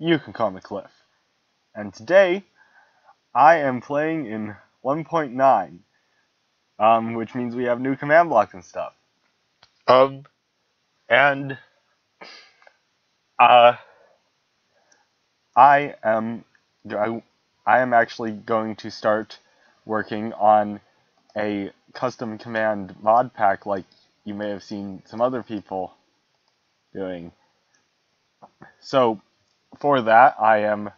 you can call me Cliff. And today, I am playing in 1.9, um, which means we have new command blocks and stuff. Um, and, uh, I am, I, I am actually going to start working on a custom command mod pack like you may have seen some other people doing. So for that, I am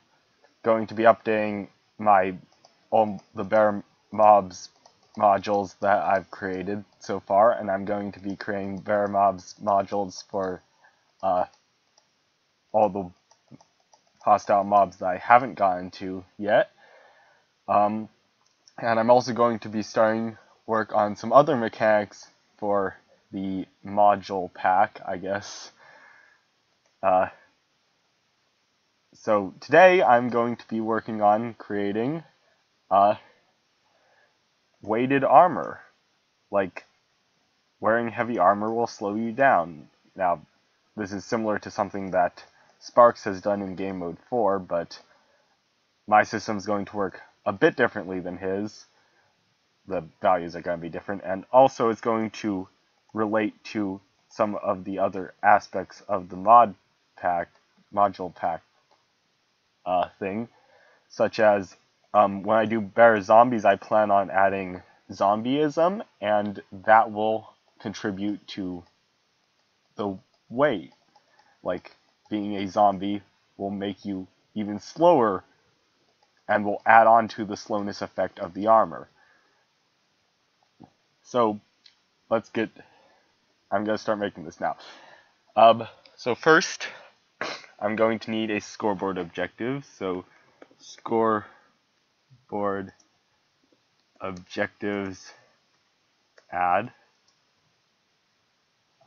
going to be updating my all the better mobs modules that I've created so far, and I'm going to be creating better mobs modules for uh, all the hostile mobs that I haven't gotten to yet. Um, and I'm also going to be starting work on some other mechanics for the module pack, I guess. Uh, so today I'm going to be working on creating uh, weighted armor. Like, wearing heavy armor will slow you down. Now, this is similar to something that Sparks has done in Game Mode 4, but my system is going to work a bit differently than his. The values are going to be different, and also it's going to relate to some of the other aspects of the mod pack, module pack uh, thing, such as um, when I do better zombies, I plan on adding zombieism, and that will contribute to the weight. Like, being a zombie will make you even slower and will add on to the slowness effect of the armor. So, let's get. I'm going to start making this now. Um, so, first, I'm going to need a scoreboard objective. So scoreboard objectives add.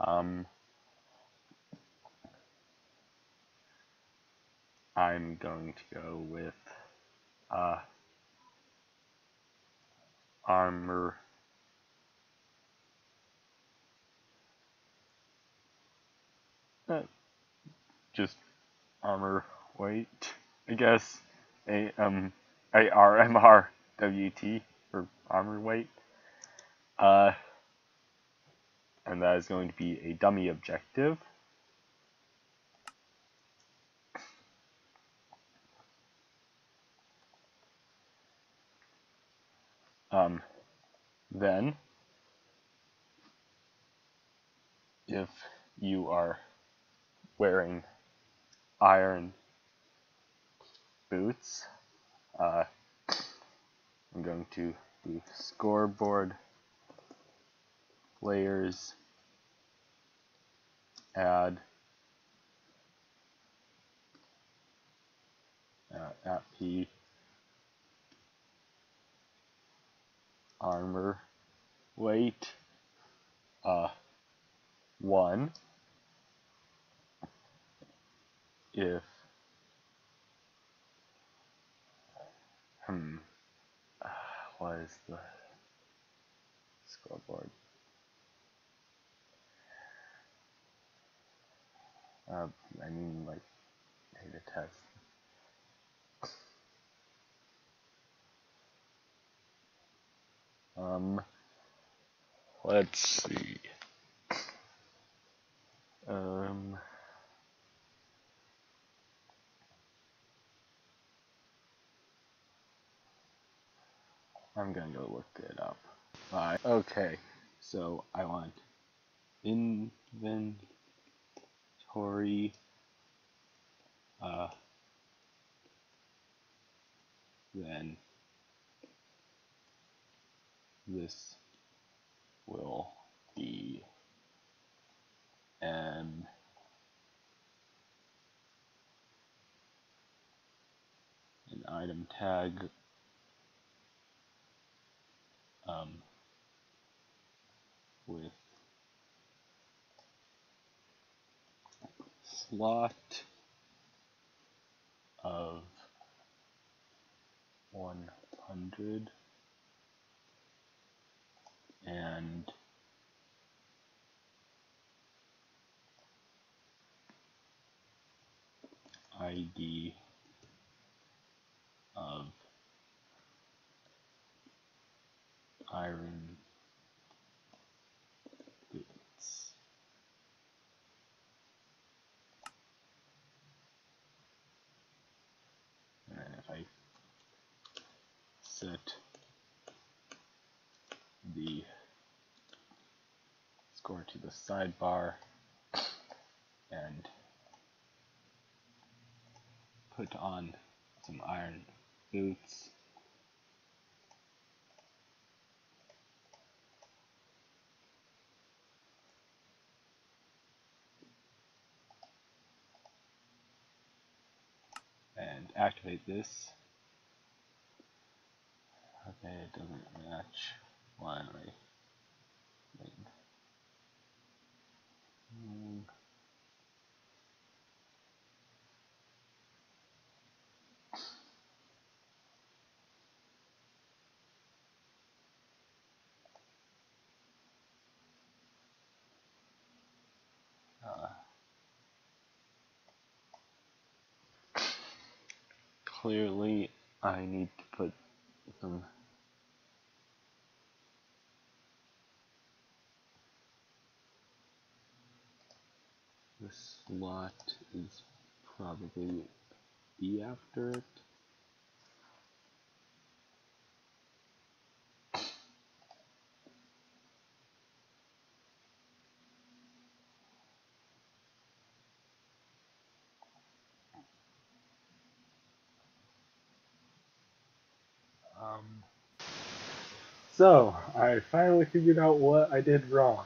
Um, I'm going to go with uh, armor uh, just armor weight, I guess. A um A R M R W T for armor weight. Uh, and that is going to be a dummy objective. Um, then, if you are wearing iron boots. Uh, I'm going to do scoreboard players add uh, at p armor weight uh, 1 if hmm. Uh, what is the scoreboard? Uh, I mean like data test. Um let's see. Um I'm gonna go look it up. Bye. Okay, so I want inventory. Uh, then this will be an an item tag um, with slot of 100 and ID of iron boots. And if I set the score to the sidebar and put on some iron boots and activate this. Okay, it doesn't match. Why am I? Clearly, I need to put some the slot is probably B after it. Um, so, I finally figured out what I did wrong.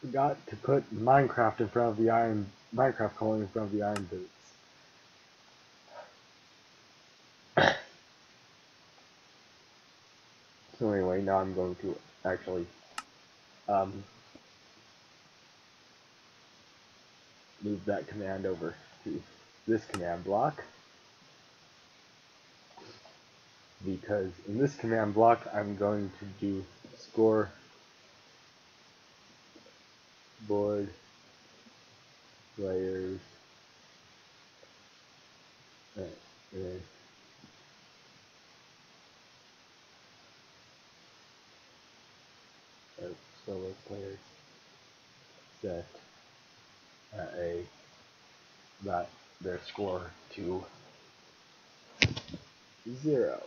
Forgot to put Minecraft in front of the iron, Minecraft colon in front of the iron boots. so anyway, now I'm going to actually, um, move that command over to this command block. because in this command block I'm going to do score board players uh, uh, uh, so those layers set uh, a that their score to zero.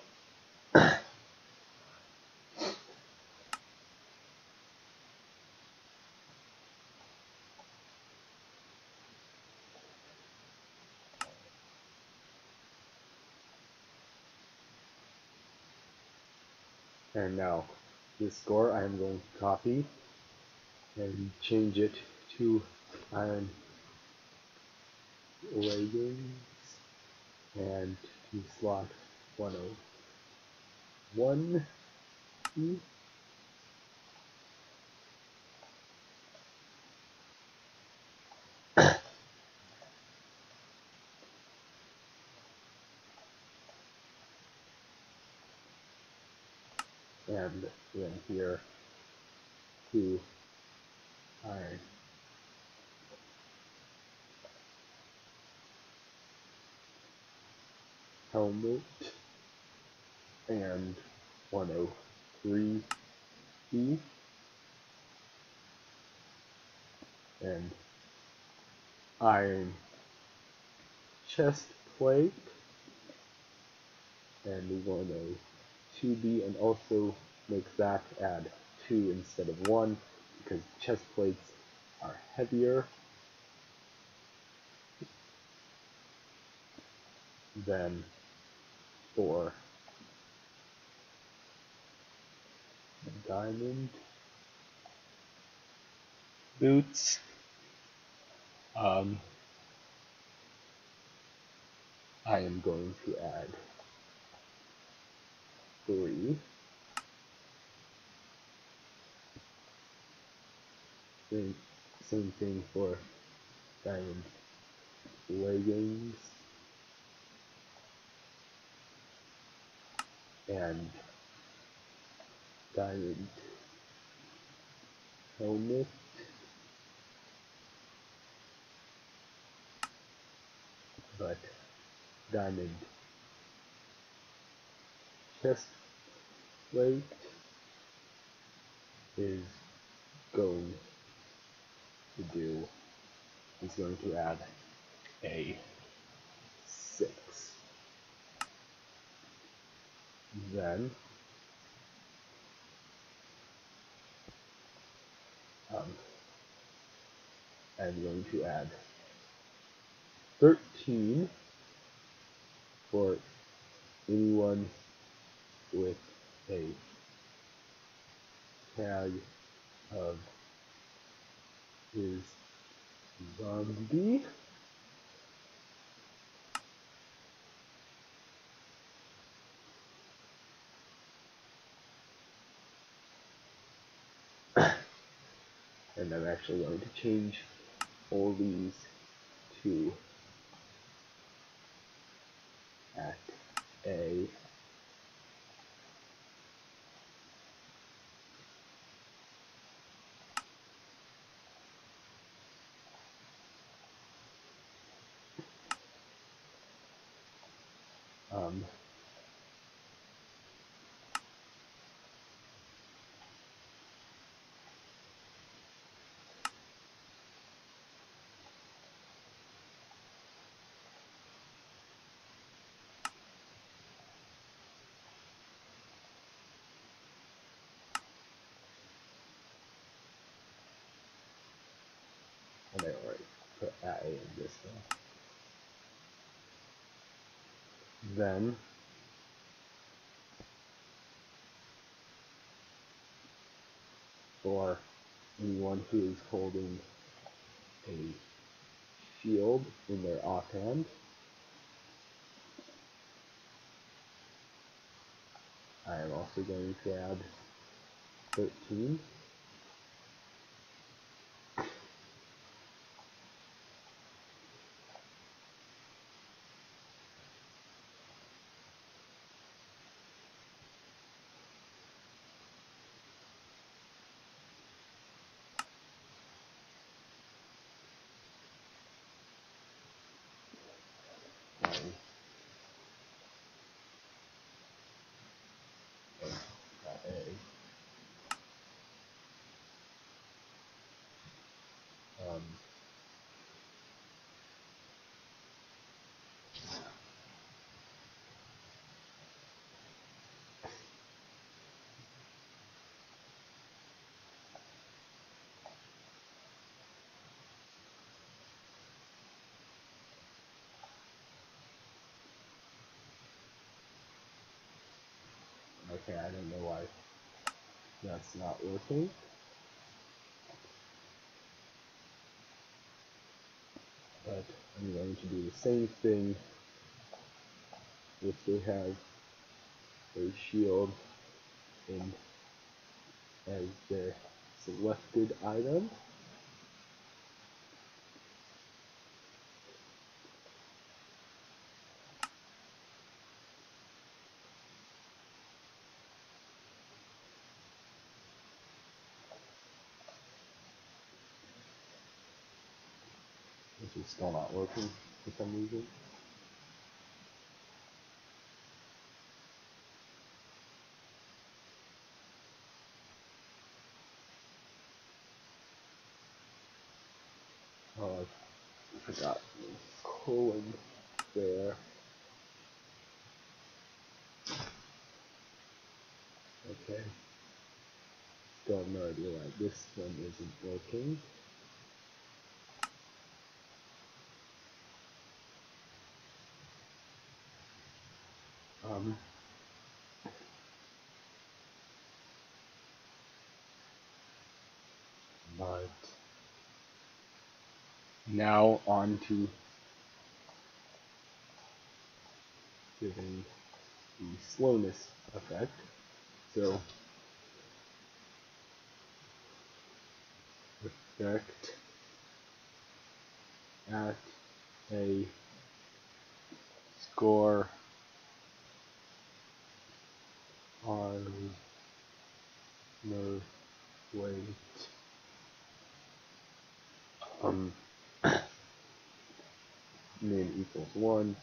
And now, this score I am going to copy and change it to iron leggings and to slot 101 E. and then here to iron. Helmet and 103 E and iron chest plate and 102B and also make that add 2 instead of 1 because chest plates are heavier than for diamond boots. Um, I am going to add three. Same, same thing for diamond leggings and diamond. Helmet. But diamond. Chest plate is going to do is going to add a 6. Then um, I'm going to add 13 for anyone with a tag of his zombie. And I'm actually going to change all these to at a um, and I already put a in this one. Then for anyone who is holding a shield in their offhand, I am also going to add 13. Um, got a, um, Okay, I don't know why that's not working. But I'm going to do the same thing if they have a shield in as their selected item. This is still working for some reason. Oh, I forgot colon there. Okay. Have no idea why this one isn't working. But now on to giving the slowness effect. So effect at a score on wait. Um min equals 1,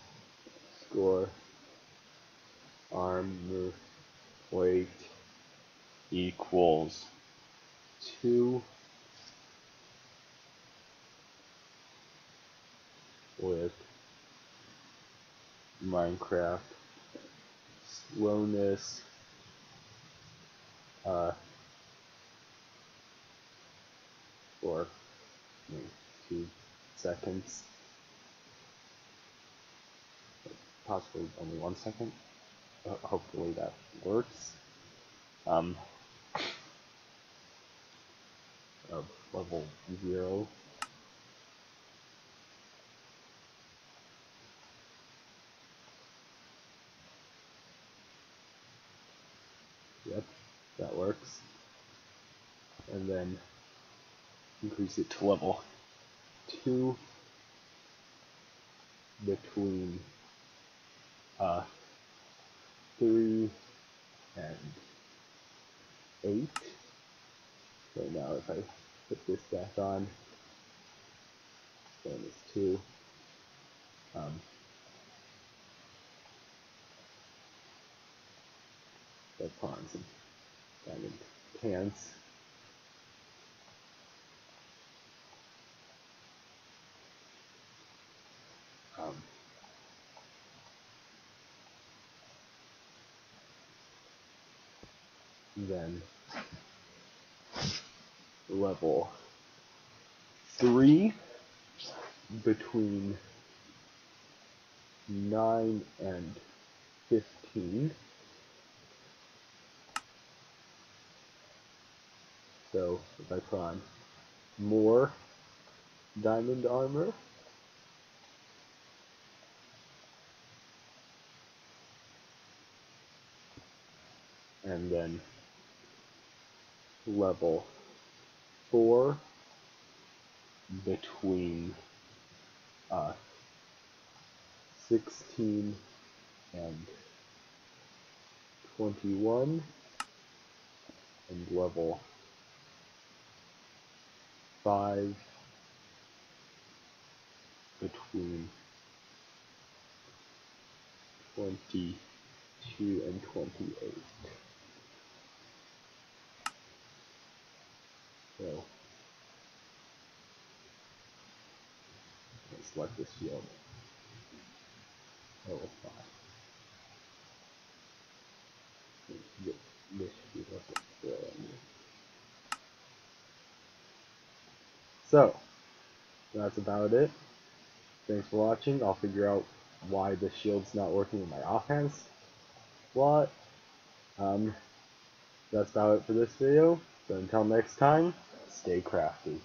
score, armor, weight equals 2 with Minecraft slowness uh, for maybe two seconds. Possibly only one second. Hopefully that works. Um, of level 0 that works. And then increase it to level 2 between uh, 3 and 8. So now if I put this back on, then it's 2. Um, the pawns diamond pants. Um, then level three between nine and fifteen. So if I on more diamond armor, and then level 4 between uh, 16 and 21 and level 5 between 22 and 28. So let's select this field. Level 5. This should be level 4 So, that's about it. Thanks for watching. I'll figure out why the shield's not working in my offense slot. Um, that's about it for this video. So until next time, stay crafty.